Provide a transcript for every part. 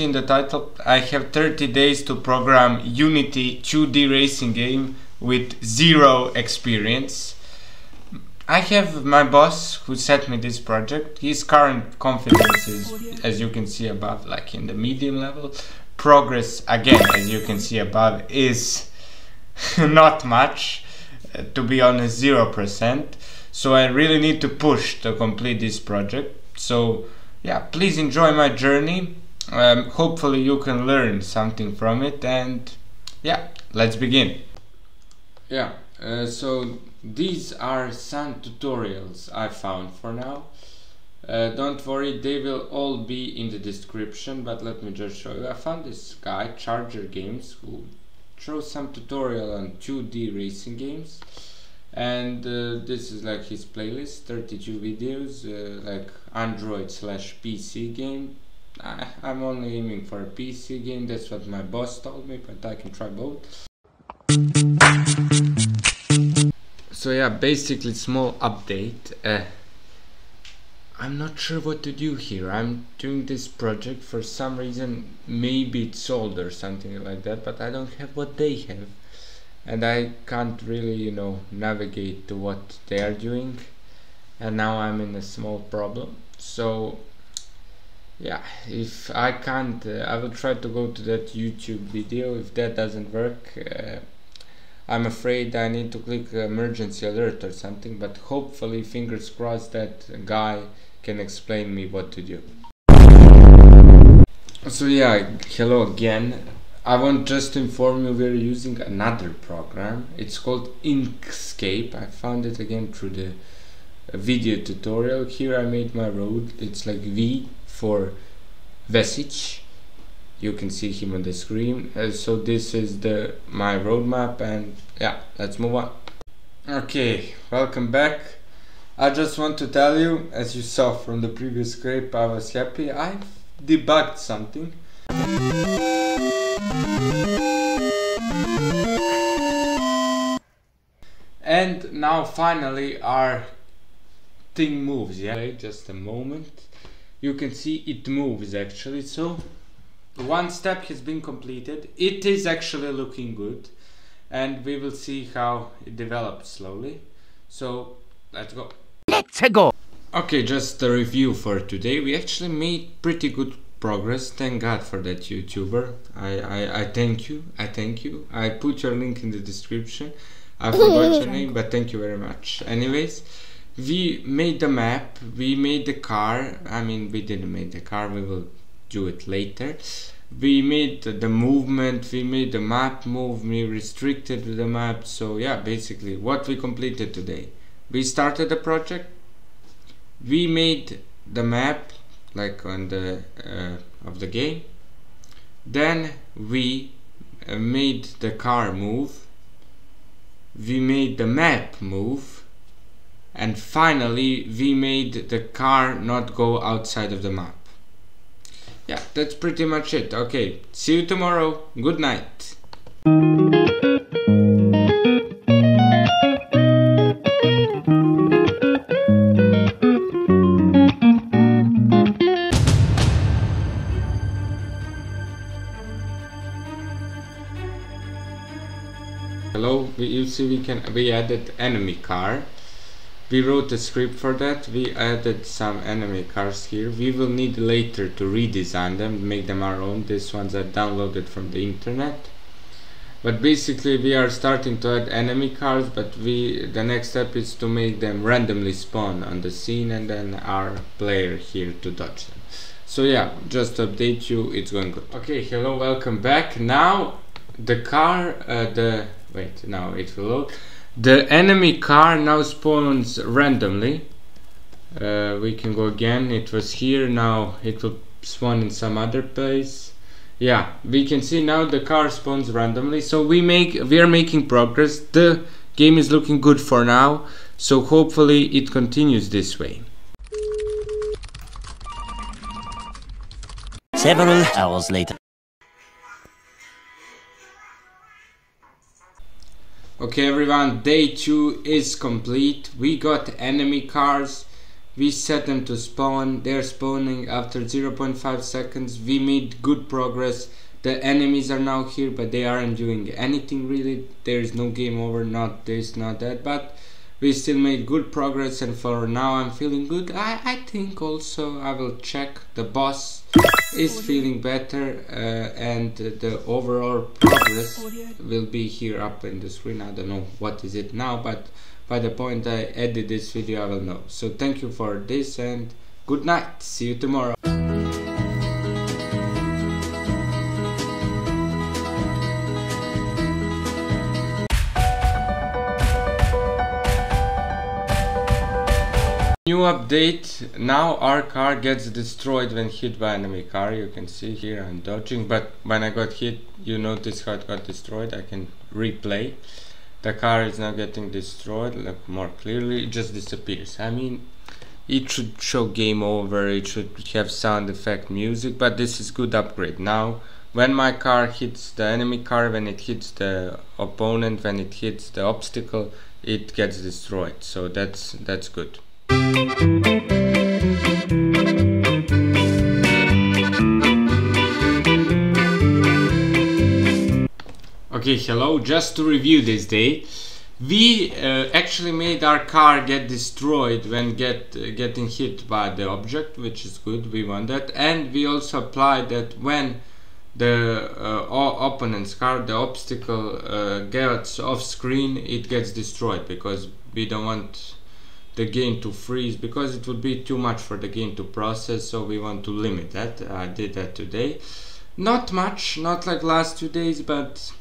see in the title, I have 30 days to program Unity 2D racing game with zero experience. I have my boss who set me this project. His current confidence is, as you can see above, like in the medium level. Progress, again, as you can see above, is not much. Uh, to be honest, 0%. So I really need to push to complete this project. So yeah, please enjoy my journey. Um, hopefully you can learn something from it and yeah, let's begin. Yeah, uh, so these are some tutorials I found for now. Uh, don't worry, they will all be in the description, but let me just show you. I found this guy, Charger Games, who shows some tutorial on 2D racing games and uh, this is like his playlist 32 videos uh, like android slash pc game I, i'm only aiming for a pc game that's what my boss told me but i can try both. So yeah basically small update uh, I'm not sure what to do here. I'm doing this project for some reason, maybe it's sold or something like that, but I don't have what they have. And I can't really you know navigate to what they are doing. And now I'm in a small problem. So yeah if I can't uh, I will try to go to that YouTube video if that doesn't work uh, I'm afraid I need to click emergency alert or something but hopefully fingers crossed that guy can explain me what to do so yeah hello again I want just to inform you we're using another program. It's called Inkscape. I found it again through the video tutorial. Here I made my road. It's like V for Vesic. You can see him on the screen. Uh, so this is the my roadmap and yeah, let's move on. Okay, welcome back. I just want to tell you, as you saw from the previous script, I was happy. I debugged something. And now finally our thing moves, yeah? Wait just a moment. You can see it moves actually, so one step has been completed. It is actually looking good and we will see how it develops slowly. So let's go. Let's go! Okay, just a review for today. We actually made pretty good progress. Thank God for that YouTuber. I, I, I thank you. I thank you. I put your link in the description. I forgot your name, but thank you very much. Anyways, we made the map, we made the car. I mean, we didn't make the car, we will do it later. We made the movement, we made the map move, we restricted the map. So yeah, basically what we completed today. We started the project, we made the map like on the uh, of the game then we uh, made the car move we made the map move and finally we made the car not go outside of the map. Yeah that's pretty much it. Okay see you tomorrow. Good night. Hello we, you see we can we added enemy car we wrote a script for that. We added some enemy cars here. We will need later to redesign them make them our own. These ones are downloaded from the internet. But basically we are starting to add enemy cars but we the next step is to make them randomly spawn on the scene and then our player here to dodge them. So yeah just to update you it's going good. Okay hello welcome back. Now the car uh, the wait now it will load the enemy car now spawns randomly. Uh, we can go again. It was here. Now it will spawn in some other place. Yeah we can see now the car spawns randomly. So we make we are making progress. The game is looking good for now. So hopefully it continues this way. Several hours later. Okay everyone, day 2 is complete. We got enemy cars. we set them to spawn. They're spawning after 0.5 seconds. We made good progress. The enemies are now here but they aren't doing anything really. There's no game over not this not that but we still made good progress and for now I'm feeling good. I, I think also I will check the boss is feeling better uh, and the overall progress will be here up in the screen. I don't know what is it now but by the point I edit this video I will know. So thank you for this and good night. See you tomorrow New update, now our car gets destroyed when hit by enemy car, you can see here I'm dodging, but when I got hit you notice how it got destroyed, I can replay. The car is now getting destroyed, look more clearly, it just disappears. I mean, it should show game over, it should have sound effect music, but this is good upgrade. Now, when my car hits the enemy car, when it hits the opponent, when it hits the obstacle, it gets destroyed, so that's that's good. Okay, hello, just to review this day. We uh, actually made our car get destroyed when get uh, getting hit by the object, which is good, we want that. And we also applied that when the uh, opponent's car, the obstacle uh, gets off screen, it gets destroyed because we don't want the game to freeze because it would be too much for the game to process so we want to limit that. I did that today. Not much not like last two days but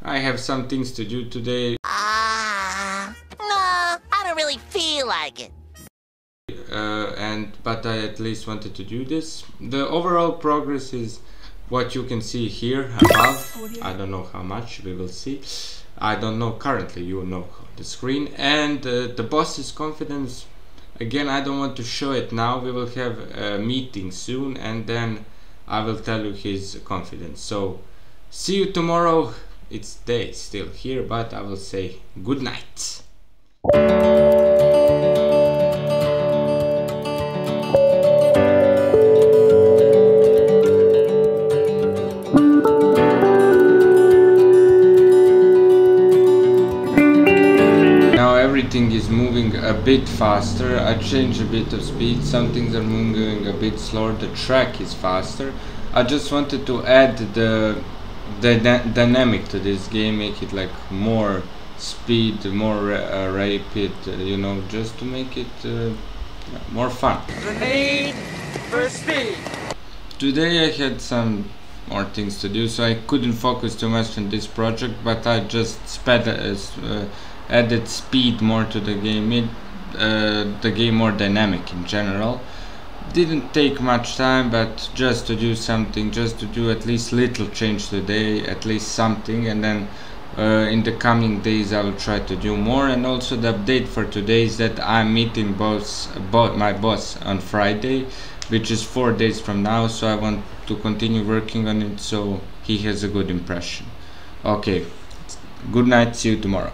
I have some things to do today. Ah uh, no I don't really feel like it. Uh, and but I at least wanted to do this. The overall progress is what you can see here above. I don't know how much we will see. I don't know currently you know the screen and uh, the boss's confidence. Again I don't want to show it now. We will have a meeting soon and then I will tell you his confidence. So see you tomorrow. It's day still here but I will say good night a bit faster I change a bit of speed. Some things are moving a bit slower the track is faster. I just wanted to add the the dynamic to this game make it like more speed more uh, rapid uh, you know just to make it uh, more fun. For speed. Today I had some more things to do so I couldn't focus too much on this project but I just sped uh, added speed more to the game, made uh, the game more dynamic in general. Didn't take much time, but just to do something, just to do at least little change today, at least something, and then uh, in the coming days I will try to do more. And also the update for today is that I'm meeting boss, both my boss on Friday, which is four days from now. So I want to continue working on it so he has a good impression. Okay, good night. See you tomorrow.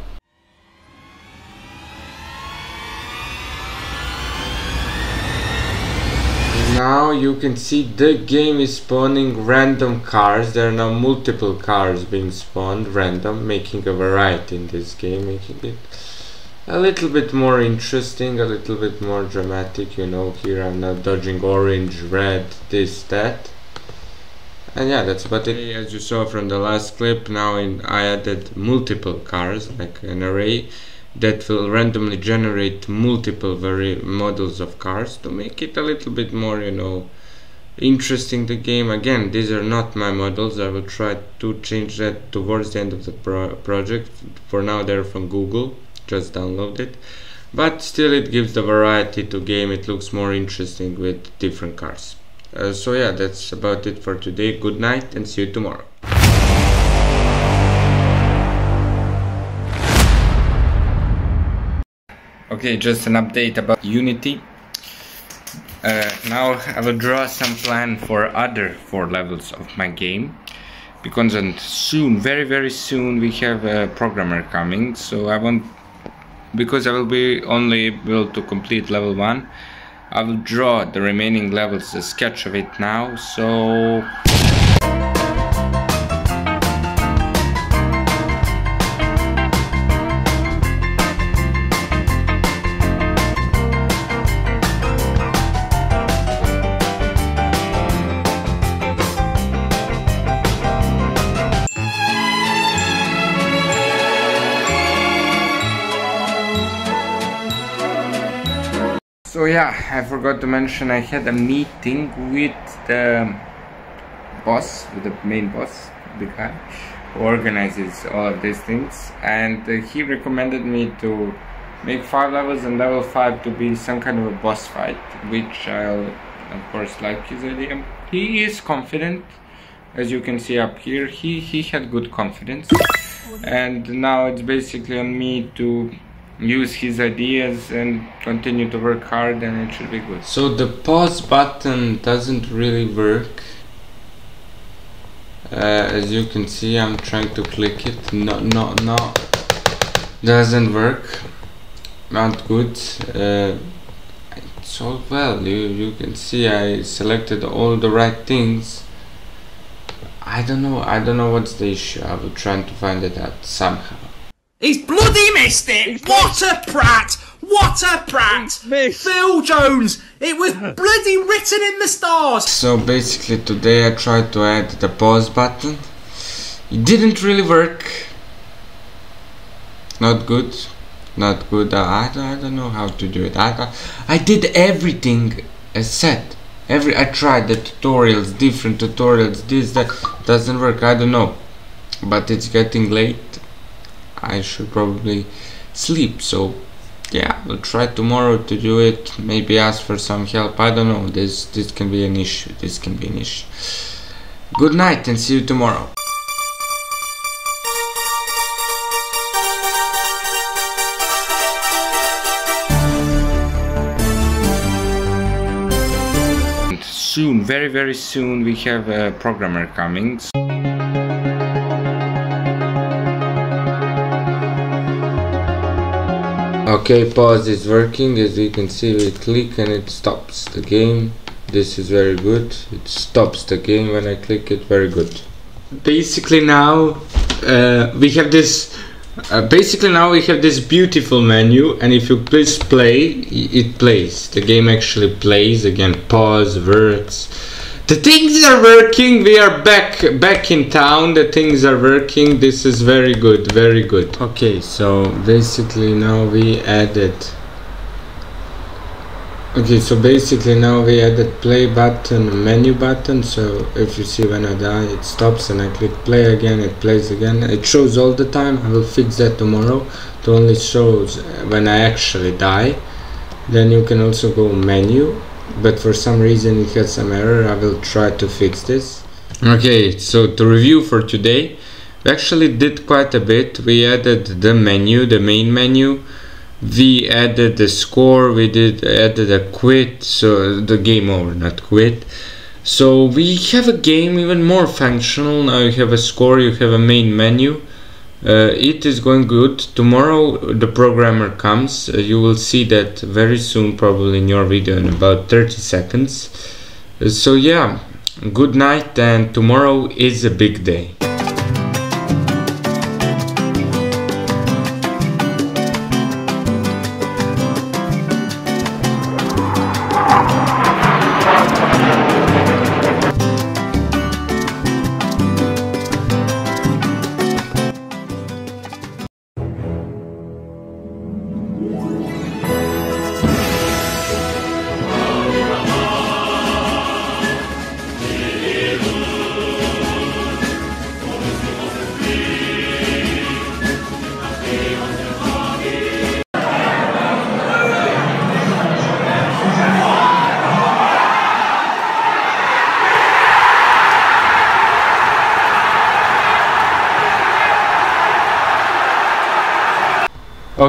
Now you can see the game is spawning random cars. There are now multiple cars being spawned random making a variety in this game making it a little bit more interesting a little bit more dramatic you know. Here I'm now dodging orange red this that. And yeah that's about it. As you saw from the last clip now in, I added multiple cars like an array that will randomly generate multiple very models of cars to make it a little bit more you know interesting the game. Again these are not my models. I will try to change that towards the end of the pro project. For now they're from Google. Just download it. But still it gives the variety to game. It looks more interesting with different cars. Uh, so yeah that's about it for today. Good night and see you tomorrow Okay, just an update about Unity. Uh, now I will draw some plan for other four levels of my game because soon, very very soon, we have a programmer coming. So I want because I will be only able to complete level one. I will draw the remaining levels, a sketch of it now. So yeah, I forgot to mention I had a meeting with the boss, with the main boss, the guy who organizes all of these things, and uh, he recommended me to make five levels and level five to be some kind of a boss fight, which I'll of course like his idea. He is confident, as you can see up here. He he had good confidence, and now it's basically on me to use his ideas and continue to work hard and it should be good. So the pause button doesn't really work. Uh, as you can see I'm trying to click it. No, no, no. Doesn't work. Not good. Uh, it's all well. You, you can see I selected all the right things. I don't know. I don't know what's the issue. I will try to find it out somehow. He's bloody missed it! what a prat! What a prat! Phil Jones! It was bloody written in the stars! So basically today I tried to add the pause button. It didn't really work. Not good. Not good. I, I, I don't know how to do it. I, I did everything as said. Every I tried the tutorials, different tutorials, this that doesn't work. I don't know. But it's getting late I should probably sleep so yeah I'll try tomorrow to do it maybe ask for some help I don't know this this can be an issue this can be an issue. Good night and see you tomorrow. Soon very very soon we have a programmer coming okay pause is working. As you can see we click and it stops the game. This is very good. It stops the game when I click it. Very good. Basically now uh, we have this uh, basically now we have this beautiful menu. And if you please play it plays. The game actually plays. Again pause works the things are working we are back back in town the things are working this is very good very good. Okay so basically now we added okay so basically now we added play button menu button so if you see when I die it stops and I click play again it plays again. It shows all the time I will fix that tomorrow. It only shows when I actually die. Then you can also go menu but for some reason it had some error. I will try to fix this. Okay so to review for today we actually did quite a bit. We added the menu the main menu. We added the score. We did added a quit so the game over not quit. So we have a game even more functional. Now you have a score you have a main menu uh, it is going good. Tomorrow the programmer comes. Uh, you will see that very soon probably in your video in about 30 seconds. Uh, so yeah good night and tomorrow is a big day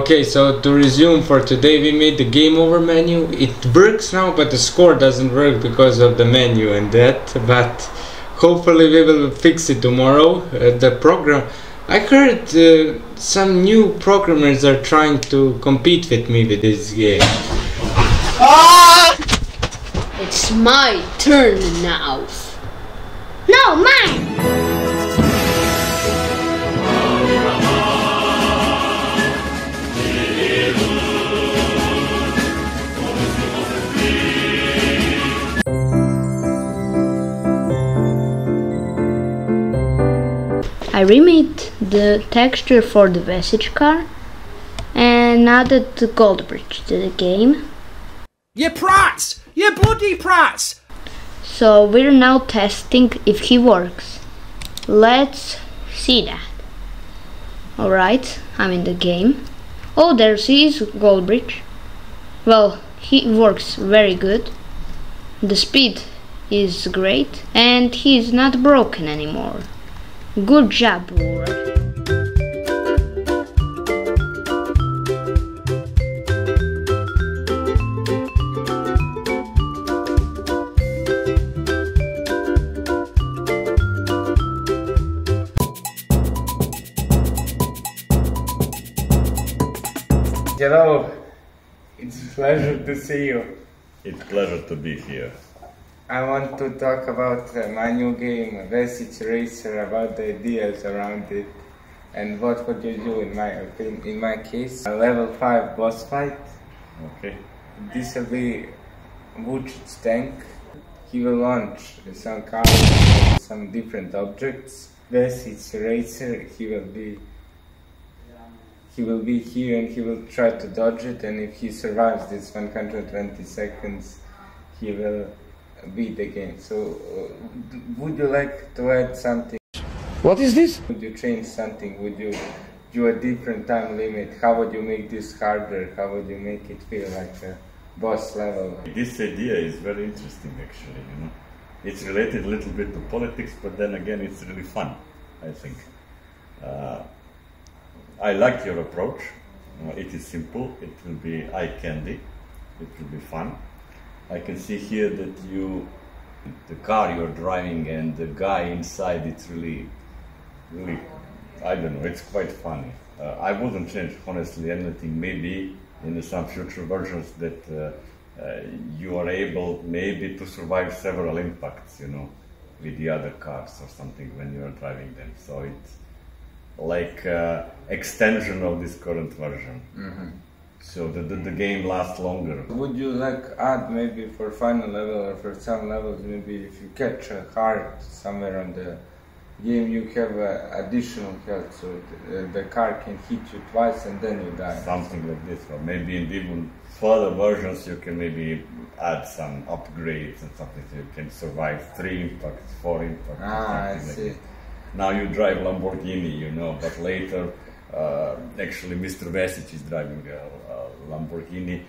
Okay, so to resume for today, we made the game over menu. It works now, but the score doesn't work because of the menu and that. But hopefully, we will fix it tomorrow. Uh, the program. I heard uh, some new programmers are trying to compete with me with this game. Ah! It's my turn now. No, mine! I remade the texture for the Vesic car and added the Goldbridge to the game. You prats! You bloody prats! So we're now testing if he works. Let's see that. Alright, I'm in the game. Oh, there's his Goldbridge. Well, he works very good. The speed is great and he's not broken anymore. Good job, Laura. Hello, it's a pleasure to see you. It's a pleasure to be here. I want to talk about uh, my new game, Vesic Racer, about the ideas around it, and what would you do in my opinion. In my case, a level 5 boss fight. Okay. This will be Vucic's tank. He will launch some cars, some different objects. Vesic Racer, he will be he will be here and he will try to dodge it and if he survives this 120 seconds he will beat the game so uh, would you like to add something What is this? would you change something would you do a different time limit how would you make this harder how would you make it feel like a boss level This idea is very interesting, actually. You know, it's related a little bit to politics, but then again, it's really fun. I think. Uh, I like your approach. Uh, it is simple. It will be eye candy. It will be fun. I can see here that you, the car you're driving and the guy inside. It's really, really. I don't know. It's quite funny. Uh, I wouldn't change honestly anything. Maybe in some future versions that uh, uh, you are able maybe to survive several impacts. You know, with the other cars or something when you are driving them. So it's like uh, extension of this current version. So the, the, the game lasts longer. would you like add maybe for final level or for some levels maybe if you catch a heart somewhere on the game you have uh, additional health so the, the car can hit you twice and then you die Something like this, or maybe in even further versions you can maybe add some upgrades and something so you can survive three impacts, four impacts. Ah, I something like see. Now you drive Lamborghini, you know, but later, uh, Uh, actually, Mr. Vesic is driving a, a Lamborghini.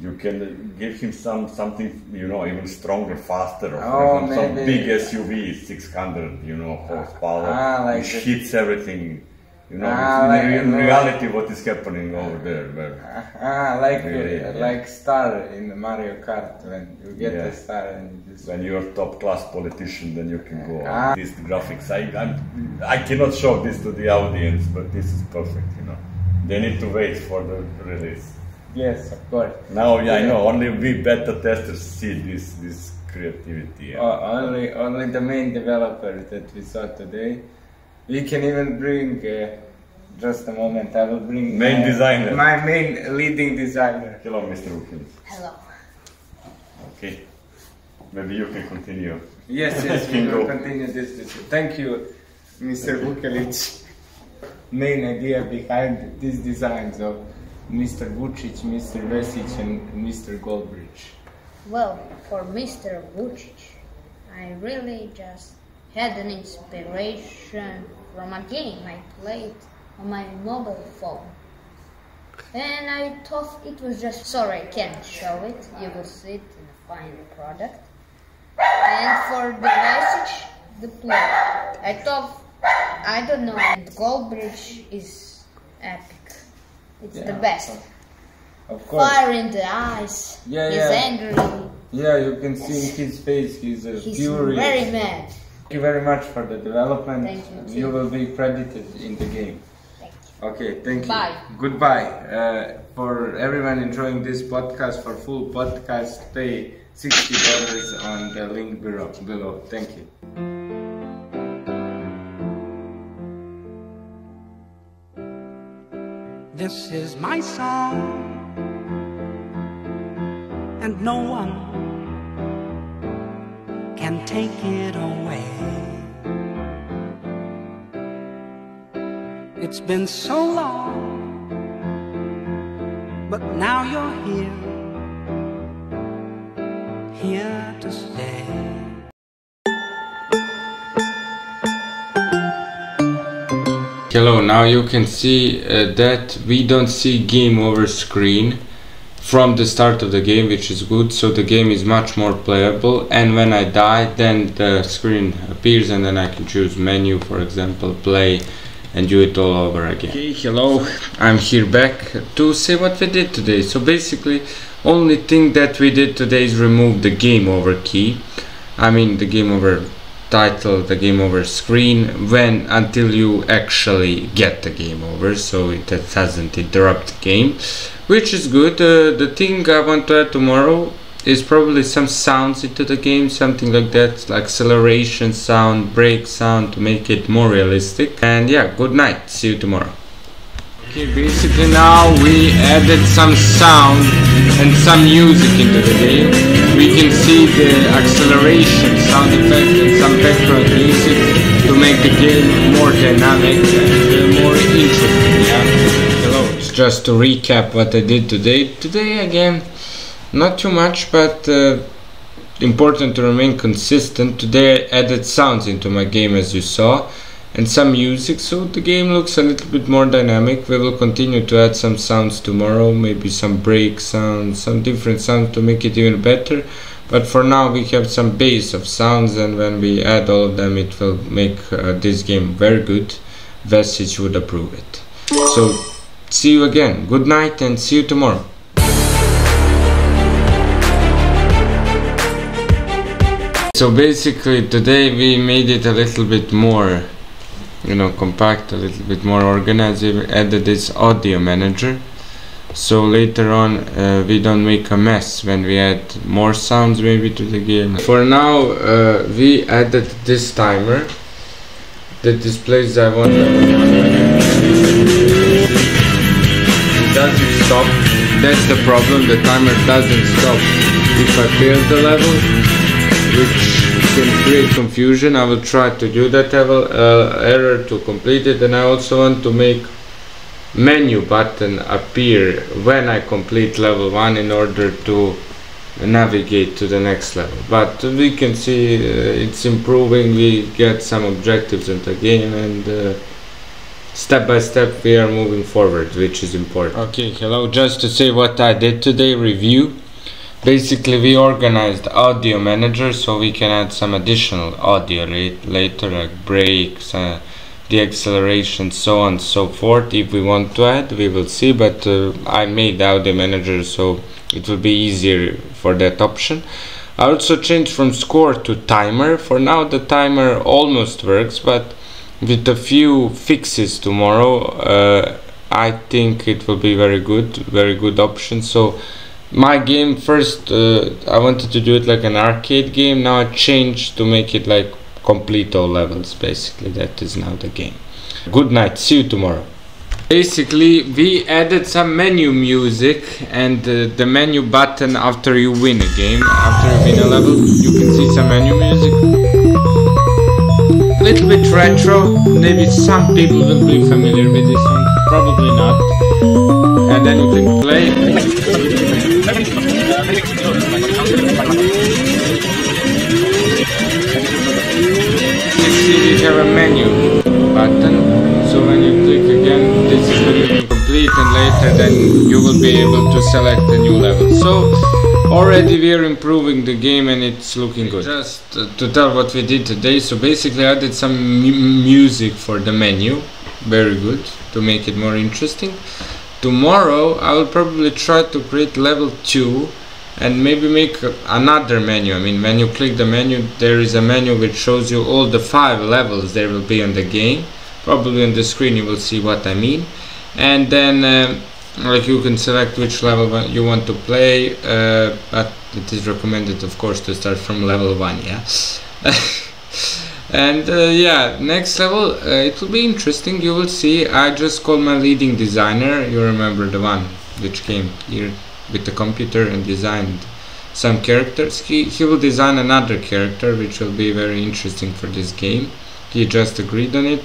You can give him some something, you know, even stronger, faster, or Oh, some big SUV, 600, you know, horsepower, Ah, like which hits everything. You know, Ah, in, like- in reality, what is happening over there? Where, ah like Really, uh, yeah. like star in Mario Kart when you get Yeah. the star and you just when you're top class politician, then you can go Ah. on. These graphics, I, I'm, I cannot show this to the audience, but this is perfect, you know. They need to wait for the release. yes of course Now, yeah, I know, only we beta testers see this, this creativity. yeah. O- only only the main developer that we saw today. We can even bring. Uh, just a moment, I will bring Main my, designer. My main leading designer. Hello, Mr. Wilkins. Hello. Okay. Maybe you can continue. Yes, yes, we Can will continue this. this. Thank you, Mr. Vukelic. Main idea behind these designs of Mr. Vucic, Mr. Vesic, and Mr. Goldbridge. Well, for Mr. Vucic, I really just had an inspiration from a game I played on my mobile phone. And I thought it was just sorry I can't show it. You will see it in the final product. And for the message, the play. I thought I don't know. Goldbridge is epic. It's the best. Of course. Fire in the eyes. Yeah, He's yeah. angry. Yeah, you can see in his face he's a He's furious. very mad. Thank you very much for the development. Thank you. You will be credited in the game. Thank you. Okay, thank you. Bye. Goodbye. Uh, for everyone enjoying this podcast, for full podcast, stay $60 on the link below. below. Thank you. This is my song, and no one can take it away. It's been so long, but now you're here, here to stay. Hello, now you can see uh, that we don't see game over screen from the start of the game which is good so the game is much more playable and when I die then the screen appears and then I can choose menu for example play and do it all over again. Okay, hello, I'm here back to say what we did today. So basically only thing that we did today is remove the game over key. I mean the game over title the game over screen when until you actually get the game over so it doesn't interrupt the game which is good. Uh, the thing I want to add tomorrow is probably some sounds into the game something like that like acceleration sound brake sound to make it more realistic. And yeah good night. See you tomorrow okay basically now we added some sound and some music into the game. We can see the acceleration sound effect and some background music to make the game more dynamic and uh, more interesting yeah? Hello. Just to recap what I did today. Today again not too much but uh, important to remain consistent. Today I added sounds into my game as you saw and some music so the game looks a little bit more dynamic. We will continue to add some sounds tomorrow maybe some break sounds some different sounds to make it even better. But for now we have some base of sounds and when we add all of them it will make uh, this game very good. Vesic would approve it. So see you again. Good night and see you tomorrow. So basically today we made it a little bit more you know compact a little bit more organized we added this audio manager. So later on uh, we don't make a mess when we add more sounds maybe to the game. For now uh, we added this timer that displays I want it doesn't stop. That's the problem the timer doesn't stop. If I fail the level which can create confusion. I will try to do that. Uh, error to complete it. And I also want to make menu button appear when I complete level 1 in order to navigate to the next level. But we can see uh, it's improving. We get some objectives in the game and uh, step by step we are moving forward which is important. Okay hello. Just to say what I did today review basically we organized audio manager so we can add some additional audio later like brakes uh, the acceleration so on and so forth. If we want to add we will see but uh, I made audio manager so it will be easier for that option. I also changed from score to timer. For now the timer almost works but with a few fixes tomorrow uh, I think it will be very good very good option. So my game first uh, I wanted to do it like an arcade game. Now I changed to make it like complete all levels basically. That is now the game. Good night. See you tomorrow. Basically we added some menu music and uh, the menu button after you win a game. After you win a level you can see some menu music. A little bit retro. Maybe some people will be familiar with this one. Probably not then you can play you have a menu button so when you click again this is when you can complete and later then you will be able to select a new level. So already we are improving the game and it's looking good. Just uh, to tell what we did today so basically I added some music for the menu. Very good to make it more interesting tomorrow I will probably try to create level 2 and maybe make another menu. I mean when you click the menu there is a menu which shows you all the five levels there will be on the game. Probably on the screen you will see what I mean. And then uh, like you can select which level you want to play uh, but it is recommended of course to start from level 1 yeah and uh, yeah next level uh, it will be interesting. You will see I just called my leading designer. You remember the one which came here with the computer and designed some characters. He, he will design another character which will be very interesting for this game. He just agreed on it.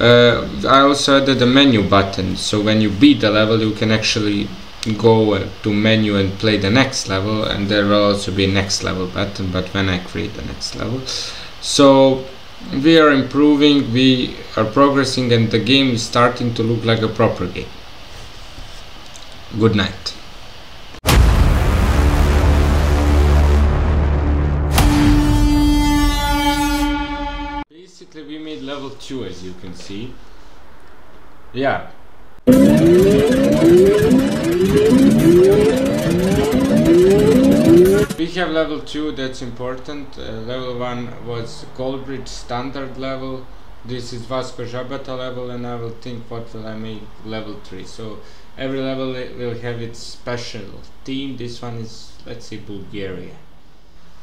Uh, I also added a menu button. So when you beat the level you can actually go uh, to menu and play the next level and there will also be next level button but when I create the next level. So we are improving we are progressing and the game is starting to look like a proper game. Good night. Basically we made level 2 as you can see. Yeah we have level 2 that's important. Uh, level 1 was Goldbridge standard level. This is Vasco Jabata level and I will think what will I make level 3 so every level will have its special theme this one is let's say Bulgaria.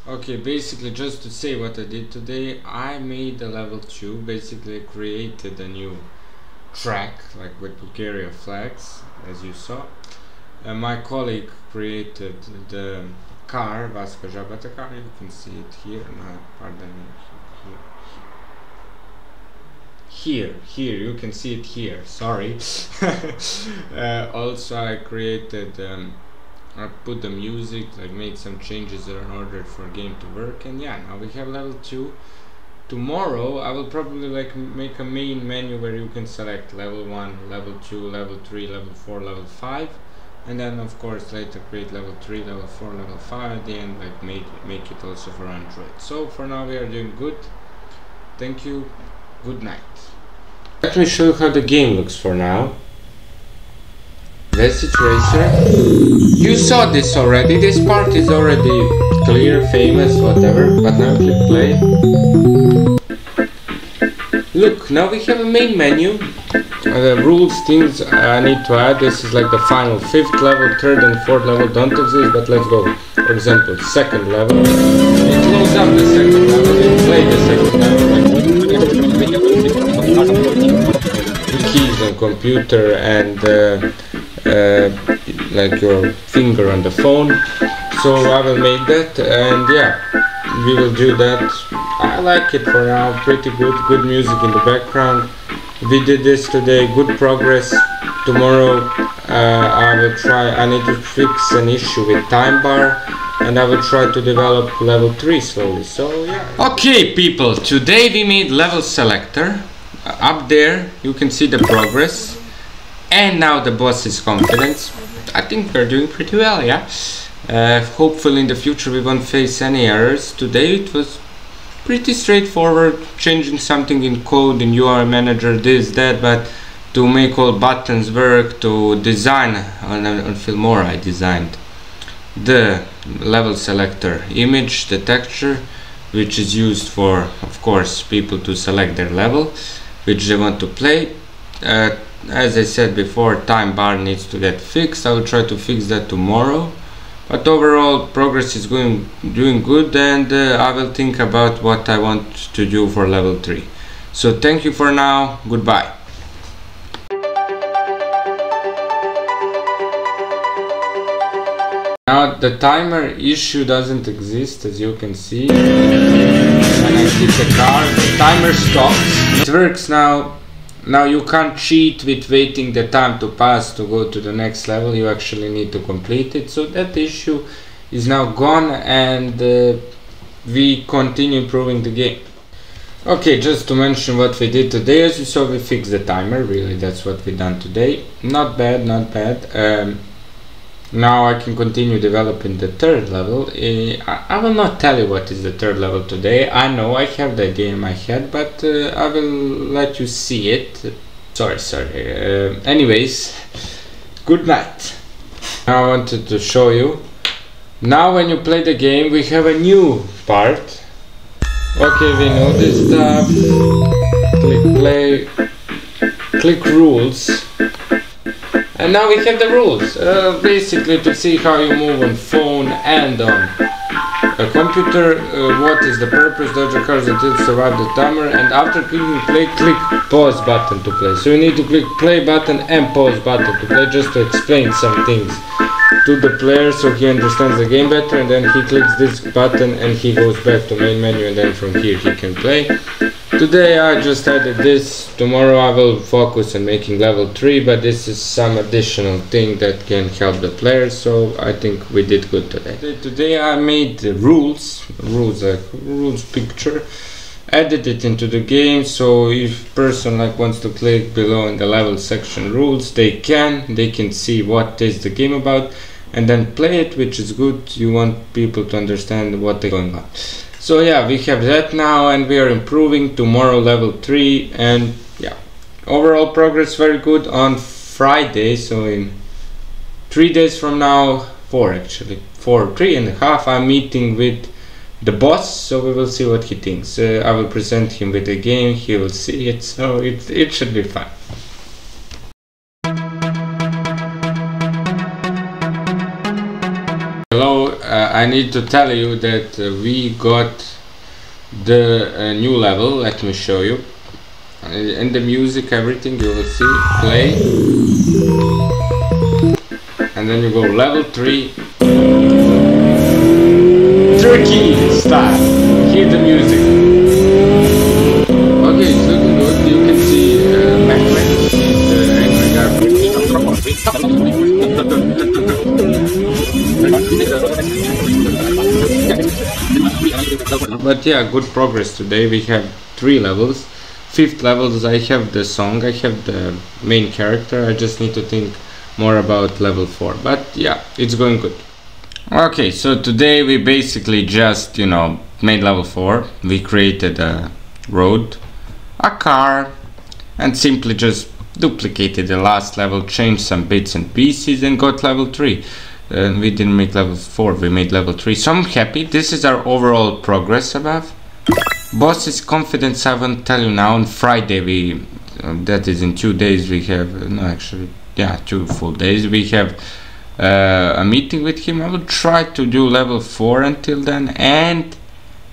Okay basically just to say what I did today I made a level 2 basically created a new track like with Bulgaria flags as you saw. Uh, my colleague created the car Vasco Jabata car you can see it here. No, pardon me. Here here here you can see it here. Sorry. Uh, also I created um, I put the music like made some changes in order for game to work. And yeah now we have level 2 tomorrow I will probably like make a main menu where you can select level 1 level 2 level 3 level 4 level 5 and then of course later create level 3 level 4 level 5 at the end like make make it also for android. So for now we are doing good. Thank you. Good night. Let me show you how the game looks for now. Vesic Racer you saw this already. This part is already clear famous whatever. But now click play look now we have a main menu. Uh, the rules things I need to add this is like the final. Fifth level third and fourth level don't exist but let's go. For example second level. It loads up the second level. And play the second level computer and uh, uh, like your finger on the phone. So I will make that and yeah we will do that. I like it for now. Pretty good good music in the background. We did this today. Good progress. Tomorrow uh, I will try I need to fix an issue with time bar and I will try to develop level 3 slowly. So yeah. Okay people. Today we made level selector up there you can see the progress. And now the boss is confident. I think we're doing pretty well yeah? Uh, hopefully in the future we won't face any errors. Today it was pretty straightforward changing something in code in URL manager this that but to make all buttons work to design. On, on Filmora I designed the level selector image the texture which is used for of course people to select their level which they want to play. Uh, as I said before time bar needs to get fixed. I will try to fix that tomorrow. But overall progress is going doing good and uh, I will think about what I want to do for level 3 so thank you for now. Goodbye. Now the timer issue doesn't exist as you can see when I hit the car the timer stops. It works now. Now you can't cheat with waiting the time to pass to go to the next level. You actually need to complete it. So that issue is now gone and uh, we continue improving the game. Okay just to mention what we did today. As you saw we fixed the timer. Really that's what we done today. Not bad not bad. Um, now I can continue developing the third level. I, I, will not tell you what is the third level today. I know I have the idea in my head, but uh, I will let you see it. Sorry, sorry. Uh, anyways, good night. Now I wanted to show you. Now when you play the game, we have a new part. Okay, we know this stuff. Click play. Click rules And now we have the rules. Uh, basically to see how you move on phone and on a computer, uh, what is the purpose, dodge cars until survive the timer and after clicking play, click pause button to play. So you need to click play button and pause button to play just to explain some things to the player so he understands the game better and then he clicks this button and he goes back to main menu and then from here he can play. Today I just added this, tomorrow I will focus on making level 3 but this is some additional thing that can help the players so I think we did good today. Today I made rules, rules like rules picture, added it into the game so if person like wants to click below in the level section rules they can, they can see what is the game about and then play it which is good, you want people to understand what is going on. So yeah, we have that now and we are improving tomorrow level 3 and yeah, overall progress very good on Friday, so in 3 days from now, 4 actually, 4, 3 and a half I'm meeting with the boss, so we will see what he thinks. Uh, I will present him with the game, he will see it, so it, it should be fun. Hello, uh, I need to tell you that uh, we got the uh, new level, let me show you. Uh, in the music, everything you will see, play. And then you go level 3. Turkey style. Hear the music. Okay, it's looking good. You can see uh, Mehmet, he's the but yeah good progress today we have three levels fifth level levels i have the song i have the main character i just need to think more about level four but yeah it's going good okay so today we basically just you know made level four. We created a road a car and simply just duplicated the last level changed some bits and pieces and got level 3 and we didn't make level 4 we made level 3 so I'm happy. This is our overall progress above boss's confidence I won't tell you now. On Friday we uh, that is in two days we have uh, no actually yeah two full days. We have uh, a meeting with him. I will try to do level 4 until then and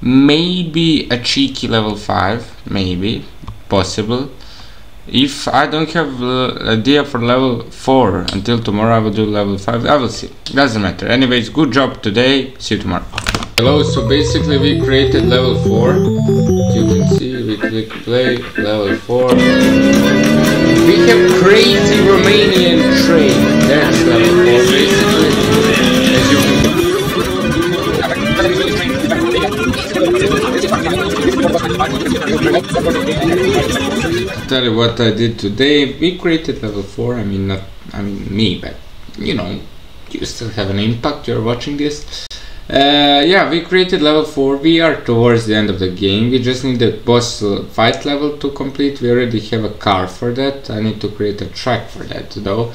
maybe a cheeky level 5 maybe possible. If I don't have idea for level 4 until tomorrow I will do level 5 I will see. Doesn't matter. Anyways good job today. See you tomorrow. Hello so basically we created level 4 you can see we click play level 4 we have crazy Romanian train that's level 4 basically as you tell you what I did today. We created level 4, I mean not I mean me, but you know, you still have an impact, you're watching this. Uh, yeah, we created level 4, we are towards the end of the game, we just need the boss fight level to complete, we already have a car for that, I need to create a track for that though.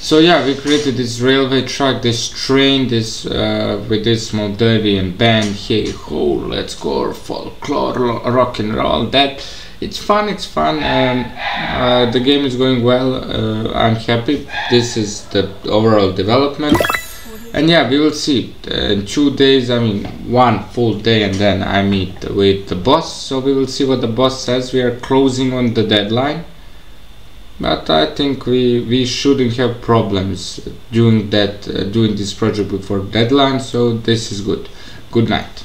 So yeah, we created this railway track, this train, this uh, with this Moldavian band, hey ho, let's go, folklore, rock and roll, that it's fun it's fun and uh, the game is going well. Uh, I'm happy. This is the overall development and yeah we will see. Uh, in two days I mean one full day and then I meet with the boss. So we will see what the boss says. We are closing on the deadline. But I think we we shouldn't have problems doing that uh, doing this project before deadline. So this is good. Good night.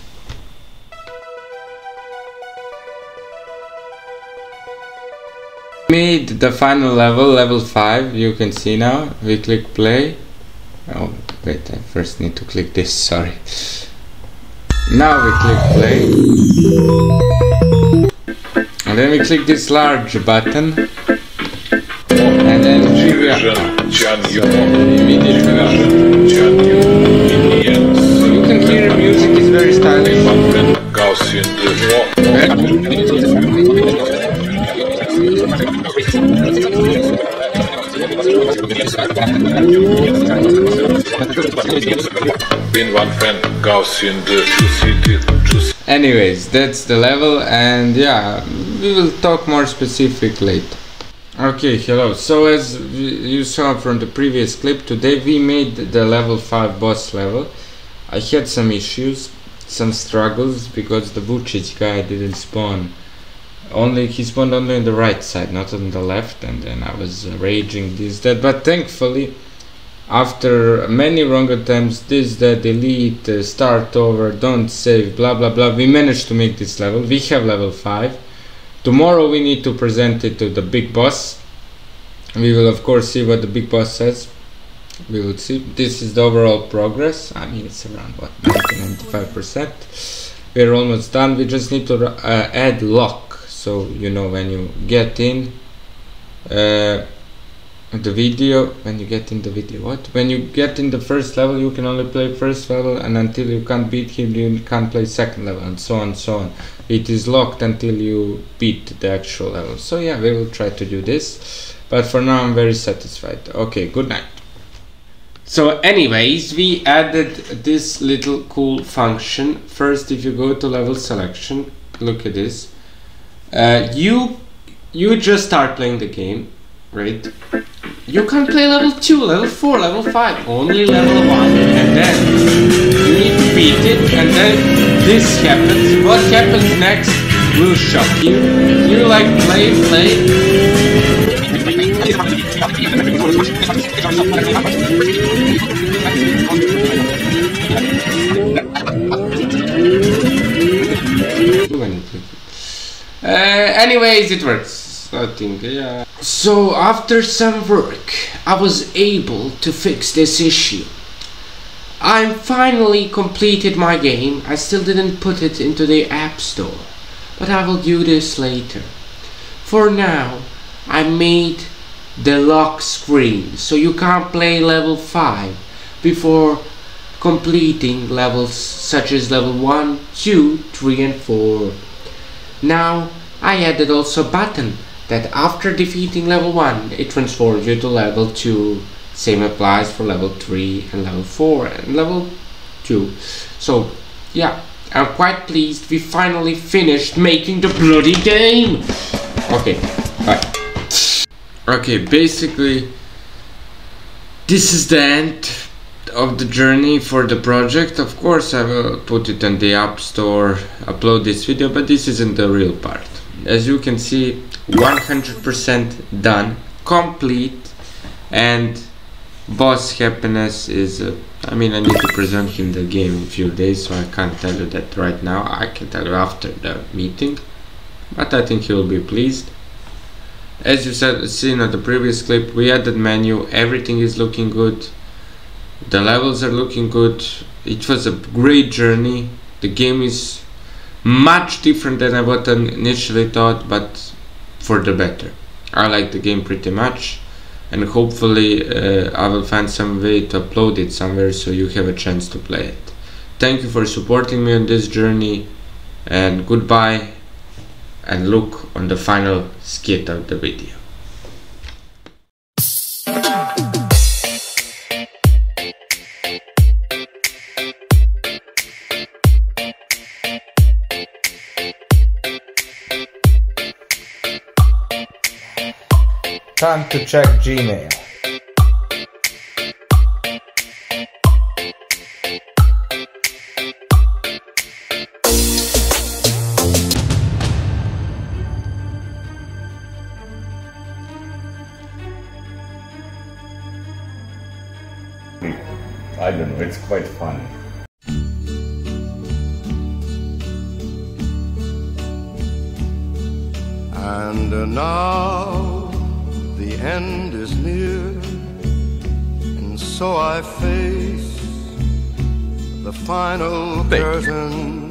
Made the final level, level 5, you can see now. We click play. Oh, wait, I first need to click this, sorry. Now we click play. And then we click this large button. And then we are so immediately. You can hear the music is very stylish. Anyways, that's the level and yeah, we will talk more specific later. Okay, hello. So as you saw from the previous clip, today we made the level 5 boss level. I had some issues, some struggles, because the Vucic guy didn't spawn. Only he spawned only on the right side, not on the left, and then I was raging this that. But thankfully, after many wrong attempts, this, that, delete, uh, start over, don't save, blah blah blah, we managed to make this level. We have level 5. Tomorrow we need to present it to the big boss. We will of course see what the big boss says. We will see. This is the overall progress. I mean it's around what 95%. We're almost done. We just need to uh, add lock. So you know when you get in uh, the video when you get in the video what? When you get in the first level you can only play first level and until you can't beat him you can't play second level and so on so on. It is locked until you beat the actual level. So yeah we will try to do this. But for now i'm very satisfied. Okay good night. So anyways we added this little cool function. First if you go to level selection look at this uh, you you just start playing the game right you can play level 2, level 4, level 5, only level 1 and then you need to beat it and then this happens. What happens next will shock you. You like play, play. Uh, anyways, it works. I think, yeah. So after some work, I was able to fix this issue. I finally completed my game. I still didn't put it into the App Store, but I will do this later. For now, I made the lock screen, so you can't play level 5 before completing levels such as level 1, 2, 3 and 4. Now, I added also a button that after defeating level 1 it transforms you to level 2 same applies for level 3 and level 4 and level 2 so yeah I'm quite pleased we finally finished making the bloody game. Okay bye. Okay basically this is the end of the journey for the project of course I will put it on the app store upload this video but this isn't the real part. As you can see 100% done complete and boss happiness is uh, I mean I need to present him the game in a few days so I can't tell you that right now. I can tell you after the meeting but I think he will be pleased. As you said seen on the previous clip we added menu everything is looking good the levels are looking good. It was a great journey. The game is much different than I what I initially thought but for the better. I like the game pretty much and hopefully uh, I will find some way to upload it somewhere so you have a chance to play it. Thank you for supporting me on this journey and goodbye and look on the final skit of the video Time to check Gmail. I don't know, it's quite funny. And now end is near, and so I face the final curtain.